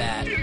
that.